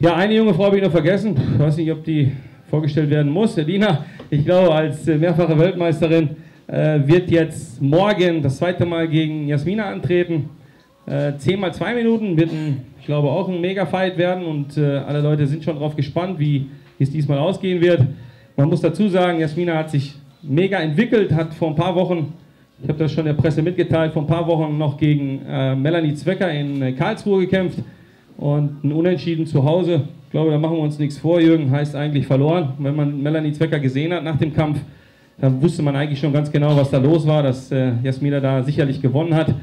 Ja, eine junge Frau habe ich noch vergessen. Ich weiß nicht, ob die vorgestellt werden muss. Elina, ich glaube, als äh, mehrfache Weltmeisterin äh, wird jetzt morgen das zweite Mal gegen Jasmina antreten. Äh, 10 mal 2 Minuten wird, ein, ich glaube, auch ein Mega-Fight werden und äh, alle Leute sind schon darauf gespannt, wie es diesmal ausgehen wird. Man muss dazu sagen, Jasmina hat sich mega entwickelt, hat vor ein paar Wochen, ich habe das schon der Presse mitgeteilt, vor ein paar Wochen noch gegen äh, Melanie Zwecker in äh, Karlsruhe gekämpft und ein Unentschieden zu Hause. Ich glaube, da machen wir uns nichts vor. Jürgen heißt eigentlich verloren. Wenn man Melanie Zwecker gesehen hat nach dem Kampf, dann wusste man eigentlich schon ganz genau, was da los war, dass äh, Jasmina da sicherlich gewonnen hat.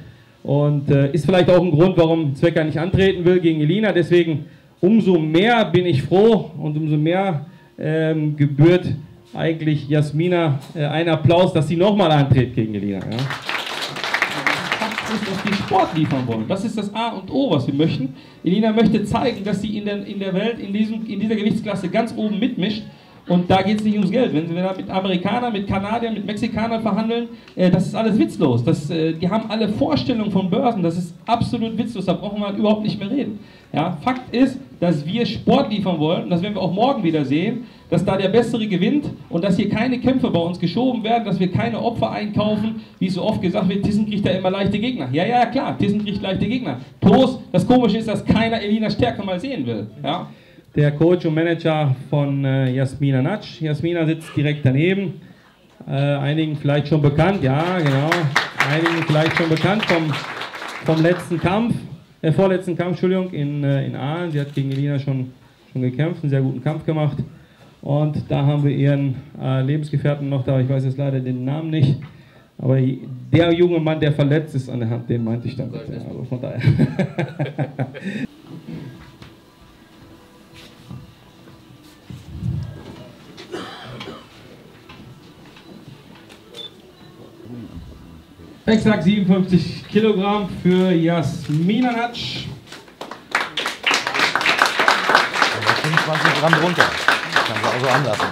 Und äh, ist vielleicht auch ein Grund, warum Zwecker nicht antreten will gegen Elina. Deswegen umso mehr bin ich froh und umso mehr ähm, gebührt eigentlich Jasmina äh, ein Applaus, dass sie nochmal antritt gegen Elina. Ja. Ist, dass die Sport liefern wollen. Das ist das A und O, was wir möchten. Elina möchte zeigen, dass sie in der, in der Welt, in, diesem, in dieser Gewichtsklasse ganz oben mitmischt und da geht es nicht ums Geld. Wenn Sie da mit Amerikanern, mit Kanadiern, mit Mexikanern verhandeln, äh, das ist alles witzlos. Das, äh, die haben alle Vorstellungen von Börsen. Das ist absolut witzlos. Da brauchen wir überhaupt nicht mehr reden. Ja, Fakt ist, dass wir Sport liefern wollen. Das werden wir auch morgen wieder sehen. Dass da der Bessere gewinnt und dass hier keine Kämpfe bei uns geschoben werden, dass wir keine Opfer einkaufen, wie so oft gesagt wird, Tissen kriegt da immer leichte Gegner. Ja, ja, klar, Tissen kriegt leichte Gegner. Bloß, das Komische ist, dass keiner Elina Stärke mal sehen will. Ja? Der Coach und Manager von äh, Jasmina Natsch. Jasmina sitzt direkt daneben. Äh, einigen vielleicht schon bekannt, ja, genau. Einigen vielleicht schon bekannt vom, vom letzten Kampf, äh, vorletzten Kampf, Entschuldigung, in, äh, in Aalen. Sie hat gegen Elina schon, schon gekämpft, einen sehr guten Kampf gemacht. Und da haben wir ihren äh, Lebensgefährten noch da, ich weiß jetzt leider den Namen nicht. Aber der junge Mann, der verletzt ist an der Hand, den meinte ich damit. Ja, also von daher. Exakt 57 Kilogramm für Jasmina Natsch. 25 Gramm drunter. Kann sie auch so anlassen.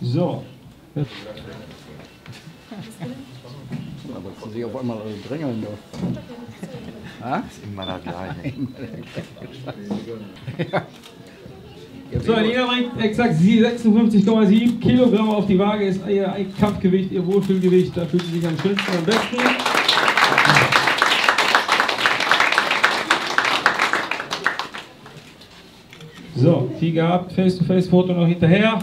So. Aber dass sie auf einmal drängeln darf. Das ist immer das Gleiche. So, in jeder wiegt exakt 56,7 Kilogramm auf die Waage, ist ihr Kampfgewicht, ihr Wohlfühlgewicht, da fühlt sie sich am schönsten und am besten. So, viel gehabt, Face-to-Face-Foto noch hinterher.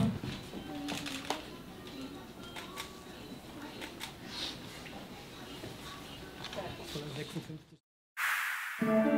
Thank